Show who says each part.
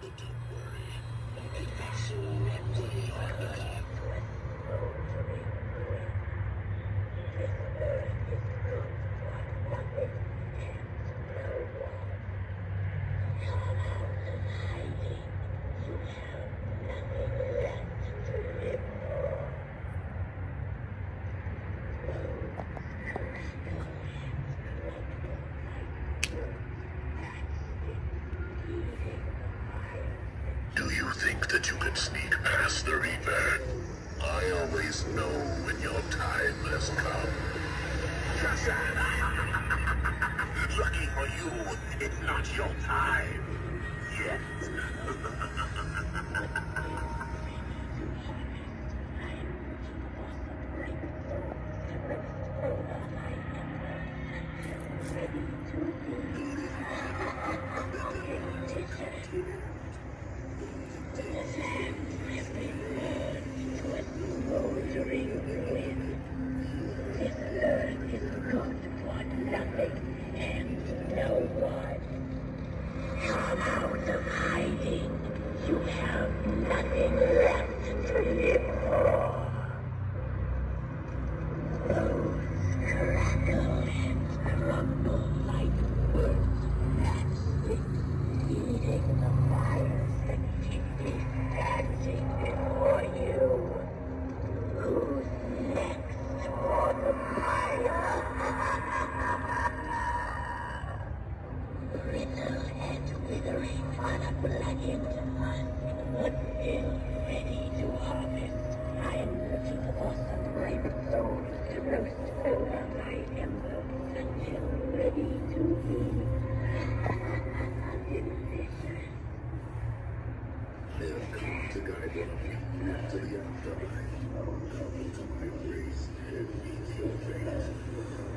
Speaker 1: But don't worry, I'll get that soon. Can sneak past the Reaper. I always know when your time has come. Lucky for you, it's not your time.
Speaker 2: Come out of hiding. You have nothing blackened hunt until ready to harvest. I am looking for some ripe souls to roast over my embers until ready to
Speaker 1: be come to guide Guardian, to the afterlife, to my race, and we kill fate.